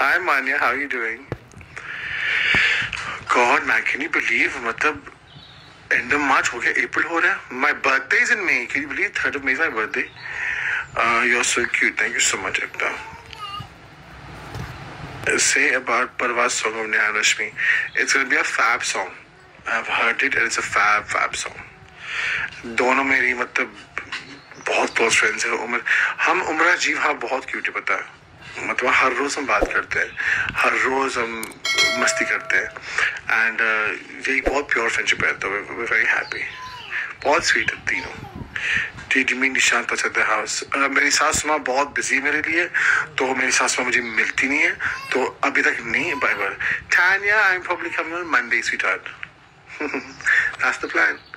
Manya, how are you doing? God man, can you believe मतलब end of March हो गया April हो रहा है My birthday is in May. Can you believe 3rd of May is my birthday? Uh, you're so cute. Thank you so much, Ekta. Say about Parvaz song of Nihal Rashmi. It's going to be a fab song. I've heard it and it's a fab fab song. दोनों मेरी मतलब बहुत close friends हैं उमर हम उमरा जीव हाँ बहुत क्यूट है पता है मतलब हर रोज हम बात करते हैं हर रोज हम मस्ती करते हैं एंड यही बहुत प्योर फ्रेंडशिप है तो वेरी हैप्पी बहुत स्वीट है तीनों mean निशांत house? Uh, मेरी सास माँ बहुत बिज़ी मेरे लिए तो मेरी सास माँ मुझे मिलती नहीं है तो अभी तक नहीं bye bye I'm probably coming on Monday, sweetheart. That's the plan.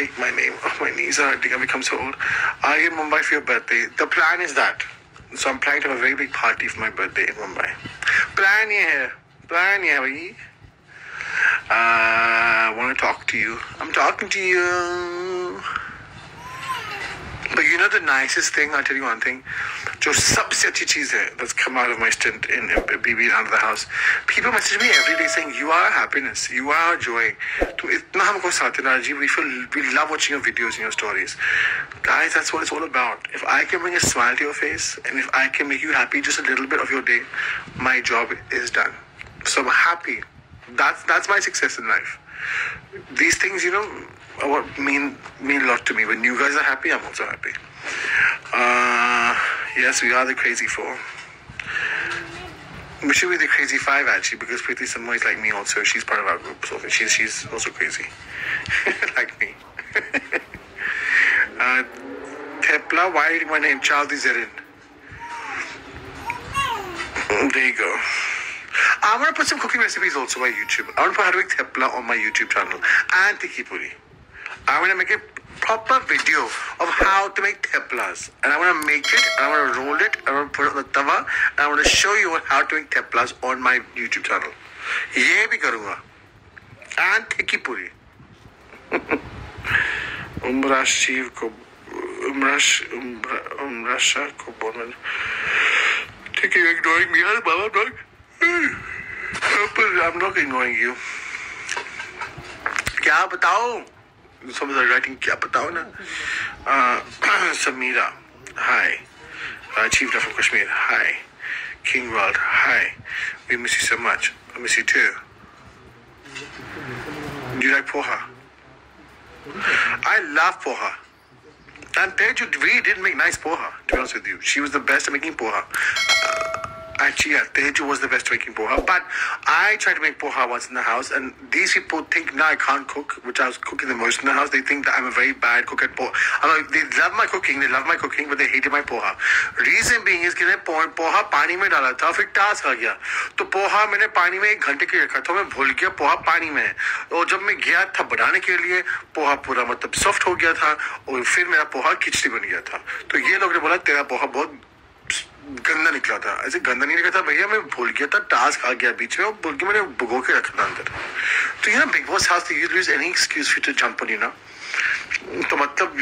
Uh, take my name. Oh, my knees are hurting. I've become so old. Are you in Mumbai for your birthday? The plan is that. So I'm planning to have a very big party for my birthday in Mumbai. Plan ये है. Plan ये है भाई. Uh, I want to talk to you. I'm talking to you. But you know the nicest thing, I'll tell you one thing. जो सबसे अच्छी चीज है that's come out of my stint in BB out of the house. People message me every day saying you are our happiness, you are our joy. तुम इतना हमको साथ देना जी. We feel we love watching your videos and your stories. Guys, that's what it's all about. If I can bring a smile to your face and if I can make you happy just a little bit of your day, my job is done. So I'm happy. That's that's my success in life. These things, you know, are what mean mean a lot to me. When you guys are happy, I'm also happy. Uh, yes, we are the crazy four. We should be the crazy five actually, because Preeti Samoy is like me also. She's part of our group, so she's she's also crazy, like me. uh, Tepla, why my name Charlie Zerin? There you go. I want to put some cooking recipes also on YouTube. I want to put make tepla on my YouTube channel and tikki puri. I'm going to make a proper video of how to make teplas. And I want to make it, and I want to roll it, I want to put it on the tawa, and I want to show you how to make teplas on my YouTube channel. ये भी करूँगा. And tikki puri. उमरा शिव को उमराश उमराशा को बोल ठीक है ignoring me यार बाबा dog I'm not ignoring you. क्या बताओ some of the writing क्या बताओ ना uh, Samira hi uh, Chief from Kashmir hi King World hi we miss you so much I miss you too do you like poha I love poha and Teju really did make nice poha to be honest with you she was the best at making poha uh, Yeah, Teju was the best making poha. But I tried to make poha once in the house, and these people think now I can't cook, which I was cooking the most in the house. They think that I'm a very bad cook at poha. Like, they love my cooking, they love my cooking, but they hated my poha. Reason being is मैं पो- पोहा पानी में डाला था फिर task आ गया तो पोहा मैंने पानी में एक घंटे के लिए रखा तो मैं भूल गया पोहा पानी में है और जब मैं गया था बनाने के लिए पोहा पूरा मतलब सॉफ्ट हो गया था और फिर मेरा पोहा खिचड़ी बन गया था तो ये लोग ने बोला तेरा पोहा बहुत गंदा निकला था। ऐसे गंदा नहीं निकला था भैया, मैं भूल गया था टास्क आ गया बीच में, और भूल के मैंने भुगो के रखा था अंदर। तो ये ना Bigg Boss house use use any excuse for to jump on you ना? तो मतलब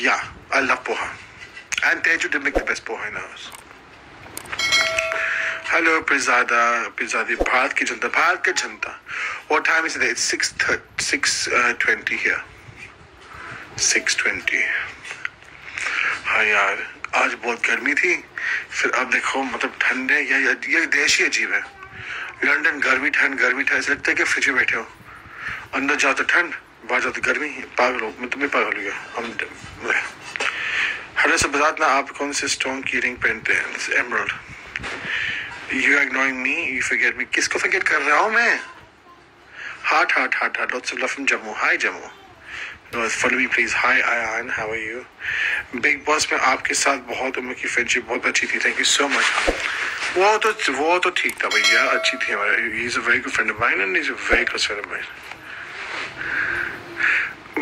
या I love poha. And Teju did make the best poha in house hello Pirzada पिज़ादी भारत की जनता भारत की जनता। What time is it 6 6:20 here 6:20 हाँ यार। आज बहुत गर्मी थी, फिर अब देखो मतलब ठंड है, ये ये देश ही अजीब है। लंदन गर्मी, ठंड गर्मी, ठंड, ऐसा लगता है कि फ्रिज में बैठे हो। अंदर जाओ तो ठंड, बाहर जाओ तो गर्मी पागल हो, मैं तुम्हें पागल हो गया, हम हरे से बताना आप कौन से स्टोन की रिंग पहनते हैं? Emerald you ignoring me you forget me किसको forget कर रहा हूँ मैं? Heart heart heart heart lots of love from Jammu hi Jammu Follow me please. Hi Ayan, how are you? Big में आपके साथ बहुत उम्र की फ्रेंडशिप बहुत अच्छी थी. थैंक यू सो मच वो तो वो तो ठीक था भैया अच्छी थी हमारी. Is a very good friend of mine and is a very close friend of mine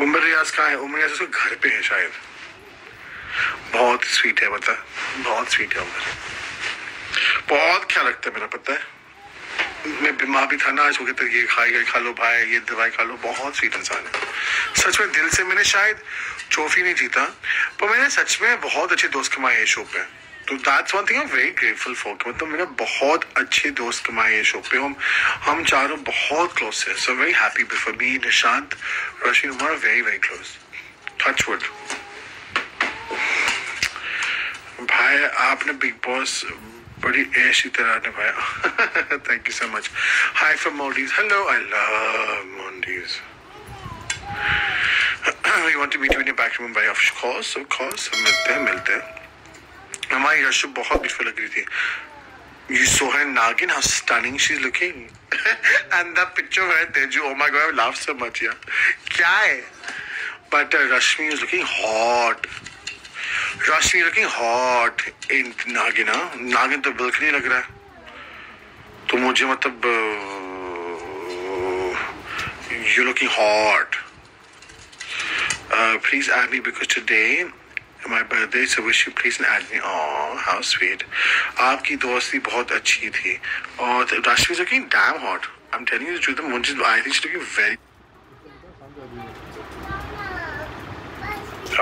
Umar Riaz कहाँ है? उमर रियाज उसके घर पे है शायद. बहुत स्वीट है बता. बहुत स्वीट है उमर. बहुत ख्याल रखता है मेरा पता है? मैं बीमार भी था ना, आज हो तो ये खाएगा खा लो भाई, ये दवाई खा लो। बहुत स्वीट इंसान है। सच में दिल से मैंने शायद ट्रॉफी नहीं जीता, पर मैंने सच में बहुत अच्छे दोस्त कमाए हैं शो पे। तो that's one thing I very grateful for कि मतलब मेरा बहुत अच्छे दोस्त कमाए ये शो पे। हम हम चारों बहुत क्लोज है so very happy before me Nishant Rashami Umar very very close touch wood भाई, आपने बिग बॉस बड़ी ऐसी तरह निभाया। Thank you so much hi from Modi's hello I love Modi's we want to meet in back to Mumbai of course of course मिलते हैं मिलते हैं। हमारी यशु बहुत ब्यूटीफुल लग रही थी। यू सो है Naagin how stunning she is looking and the picture है Teju oh my God love so much यार क्या है? But Rashmi is looking hot Rashmi looking hot huh? Nagin तो बिल्कुल नहीं लग रहा है तो मुझे मतलब looking hot. Uh, please add me because today my birthday so wish you please add me oh how sweet आपकी दोस्ती बहुत अच्छी थी और is looking damn hot I'm telling you the truth मुझे think she's looking very Uh,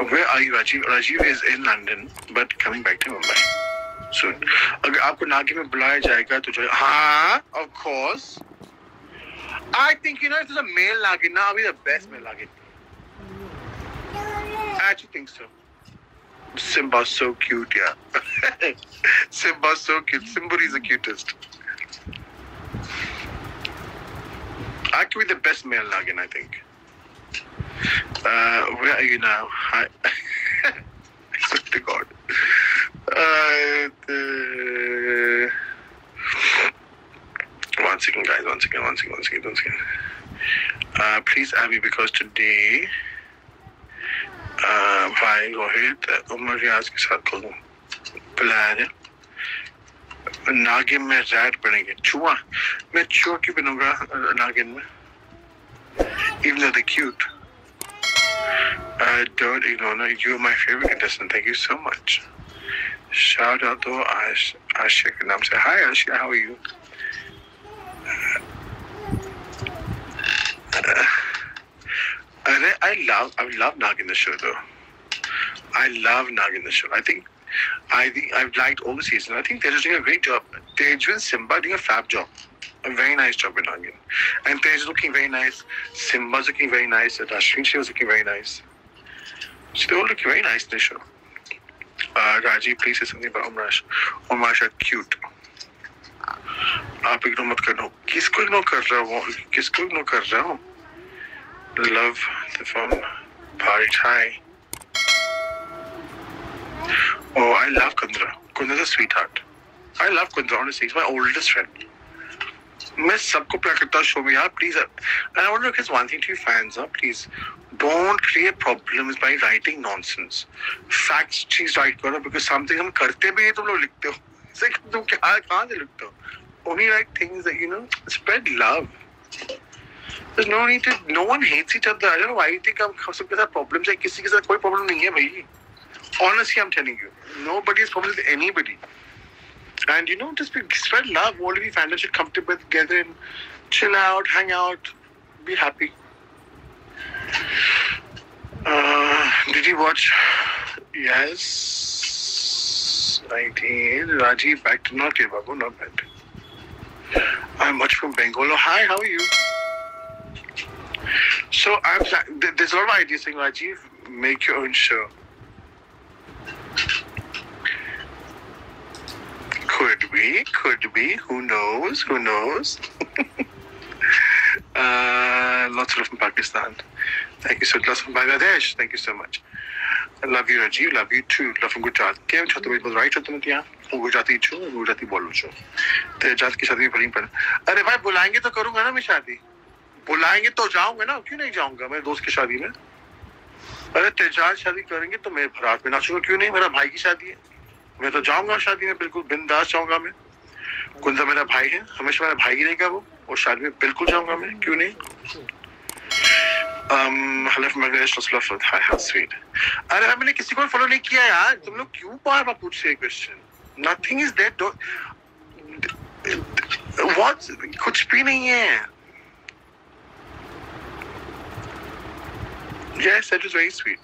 where are you Rajiv Rajiv is in London but coming back to Mumbai soon अगर आपको नागी में बुलाया जाएगा तो जो हाँ of course I think you know if there's a male Nagin now I'll be the best male Nagin I actually think so. Simba's so cute, yeah. Simba's so cute. Simburi's the cutest. I could be the best male Nagin, I think. Uh, where are you now? Hi. I swear to God. Uh, the... One second, guys. One second, one second, one second, one second. Uh, please add me because today भाई रोहित उमर रियाज के साथ करूँ plan है नागिन में rat बनेंगे चूहा मैं चूहा क्यों बनूंगा नागिन में even though they're cute. Uh, don't ignore. No, you're my favorite contestant. Thank you so much. Shout out to Ash, Ashik. And I'm saying, hi, Ashik. How are you? Uh, I, I love I love Nag in the show though. I love Nag in the show. I think I think I've liked all the season. I think they're just doing a great job. Teju and Simba doing a fab job. A very nice job with Nagin. And Tej looking very nice. Simba's looking very nice. Rashmi she was looking very nice. So they all looking very nice in the show. Uh, Raji, please say something about Umrash. Umrash are cute. आप ignore मत करना किसको ignore कर रहा हूँ किसको ignore कर रहा हूँ love the phone party hi oh I love Kundra Kundra's a sweetheart I love Kundra honestly he's my oldest friend मैं सबको प्यार करता हूँ शो में यार please I want to one thing to fans huh please don't create problems by writing nonsense facts cheese write करो because something हम करते भी है तुम लोग लिखते हो तुम क्या कहाँ से लिखते हो only write things that you know spread love There's no need to. No one hates each other. I don't know why you think हम सबके साथ problems है किसी के साथ कोई problem नहीं है भाई. Honestly, I'm telling you, nobody has problems with anybody. And you know, just be, spread love. All of you fans should come together and chill out, hang out, be happy. Uh, did you watch? Yes. 19. Rajiv back to not Babu, not bad. I'm much from Bengal. Hi, how are you? So I'm there's a lot of ideas saying, Rajiv, make your own show. Be, could be. Who knows? Who knows? uh, lots of love from Pakistan. Thank you so much. Lots from Bangladesh. Thank you so much. I love you, Rajiv. Love you too. Love from Gujarat. केम छो तुम्हें बोल right हो तुम क्या वो गुजराती छो गुजराती बोलो छो तेरे जात की शादी में बड़ी पर अरे भाई बुलाएँगे तो करूँगा ना मैं शादी बुलाएँगे तो जाऊँगा ना क्यों नहीं जाऊँगा मेरे दोस्त की शादी में अरे तेजाज शादी करेंगे तो मैं बारात में नाचूँगा क्यों नहीं मेरा भाई की शादी है मैं तो जाऊँगा शादी में बिल्कुल बिंदास जाऊँगा मैं। कुंदा मेरा भाई है हमेशा मेरा भाई ही रहेगा वो और शादी में बिल्कुल जाऊँगा मैं क्यों नहीं? um, hi, अरे मैंने किसी को फॉलो नहीं किया यार। तुम लोग क्यों बार बार पूछ रहे question nothing is that what कुछ भी नहीं है। Yes, that was very sweet.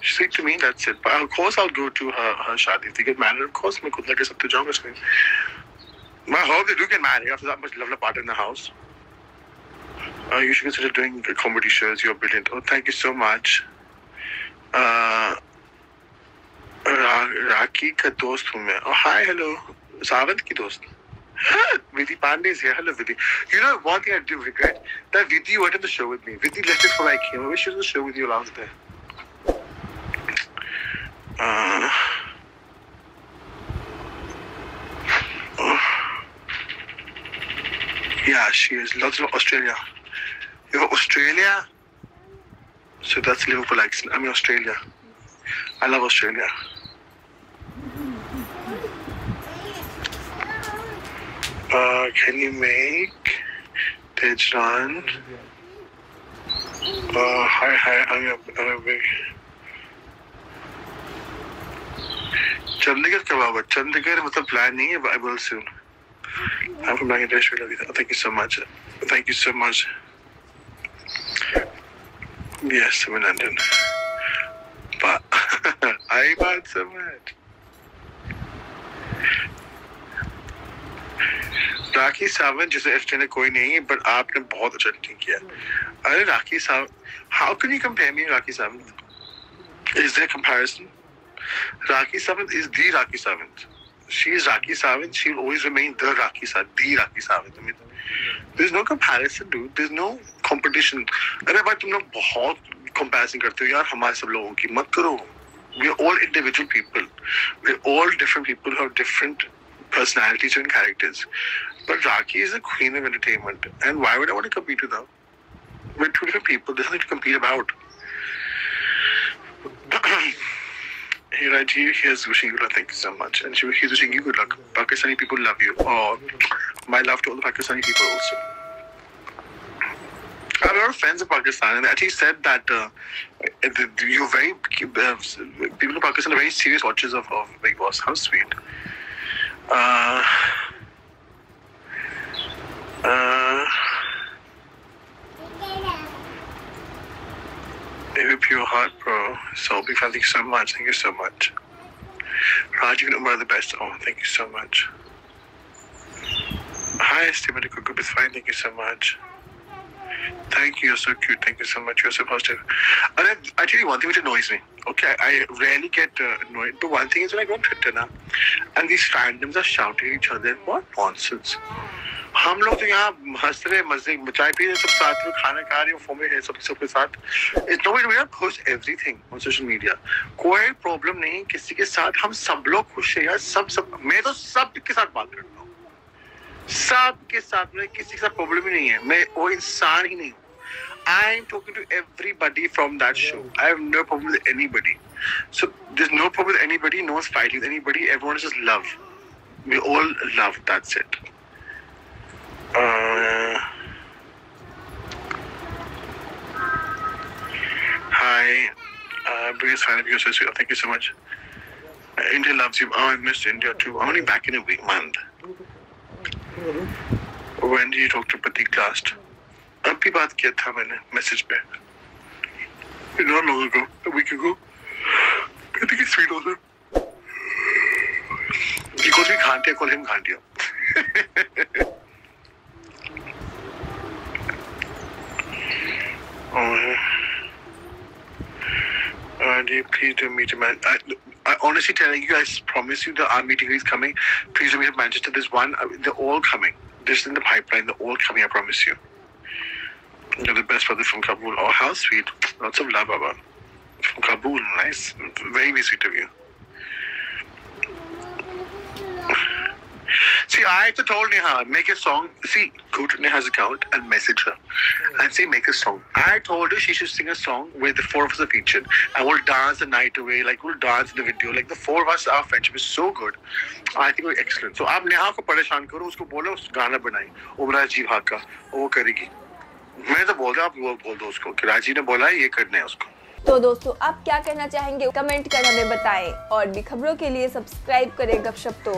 She said to me, that's it. But of course I'll go to her, her shadi. If they get married, of course, I hope they do get married. After that much lovely part in the house. Uh, you should consider doing comedy shows. You're brilliant. Oh, thank you so much. Uh, Raki ka dost hu main. Oh, hi, hello. Saavad ki dost. Vidhi Pandey is here. Hello, Vidhi. You know, one thing I do regret that Vidhi went on the show with me. Vidhi left it for I came. I wish she was on the show with you last day. Uh, oh. Yeah, she is. Lots of Australia. You're Australia? So that's Liverpool. I'm in Australia. I love Australia. Uh, can you make Tejran? Uh, hi, hi, I'm a, I'm a big. Chandigarh कब आओगे चंडीगढ़ मतलब plan नहीं है I will soon I'm from Bangladesh. We love you. Thank you so much. Thank you so much. Yes, I'm in London. But I bought so much. Rakhi Sawant, जैसे actor ने कोई नहीं है बट आपने बहुत अच्छा एक्टिंग किया अरे, Rakhi Sawant how can you compare me Rakhi Sawant? Is there comparison Rakhi Sawant is the Rakhi Sawant. She is Rakhi Sawant she will always remain the Rakhi Sawant the Rakhi Sawant mean there is no comparison do there is no competition अरे, भाई, तुम लोग बहुत comparison करते हो यार हमारे सब लोगों की। मत करो। We are all individual people we are all different people have different personalities and characters But Raki is the queen of entertainment. And why would I want to compete with her? We're two different people. There's nothing to compete about. Hey Rajiv, here's wishing you luck. Thank you so much. And he's wishing you good luck. Pakistani people love you. Oh, my love to all the Pakistani people also. I have a lot of friends in Pakistan, and they actually said that uh, you're very uh, people in Pakistan are very serious watchers of, of Big Boss. How sweet. Uh, uh, Baby Pure Heart, bro. So big fan. Thank you so much. Thank you so much. Raj, you know the best. Oh, thank you so much. Hi, Stephen Cook is fine. Thank you so much. Thank you. You're so cute. Thank you so much. You're so positive. And then, actually, one thing which annoys me. Okay, I rarely get uh, annoyed. But one thing is when I go on Twitter now, and these fandoms are shouting at each other. What nonsense. हम लोग तो यहाँ हंस रहे मज़े चाय P रहे सब साथ में खाना खा रहे फ़ोन में सब सबके साथ नो खुश एवरीथिंग ऑन सोशल मीडिया कोई प्रॉब्लम नहीं किसी के साथ हम सब लोग खुश है यार सब सब मैं तो सब के साथ बात करता हूँ सब के साथ में किसी के साथ प्रॉब्लम ही नहीं है मैं वो इंसान ही नहीं हूँ I am talking to everybody from that show. I have no problem with anybody. So there's no problem with anybody. No one's fighting with anybody. Everyone is just love. We all love. That's it. Uh, biggest fan of yours. Thank you so much. Uh, India loves you. Oh, I missed India too. I'm only back in a week, month. When did you talk to Pratik last? अभी बात किया था मैंने message पे not long ago, a week ago. I think it's sweet also. Because we can't call him Gandhi. Oh, uh, you please do meet him? I, I honestly telling you, guys promise you that our meeting is coming. Please do meet at Manchester. There's one. Uh, they're all coming. This in the pipeline. They're all coming. I promise you. You're the best brother from Kabul. Oh, how sweet. Lots of love, Baba. From Kabul. Nice. Very, very sweet of you. See, I told Neha, make a song. See, go to Neha's account and message her and say, make a song. I told her she should sing a song where the four of us are featured and we'll dance the night away. Like, we'll dance in the video. Like, the four of us, our friendship is so good. I think we're excellent. So, आप नेहा को परेशान करो उसको बोलो उस गाना बनाए उमरा जी भाग का वो करेगी मैं तो बोल रहा आप वो बोल दो उसको कि राज़ी ने बोला है ये करना है उसको तो दोस्तों आप क्या कहना चाहेंगे कमेंट कर हमें बताएँ और भी खबरों के लिए सब्सक्राइब करें गपशप तो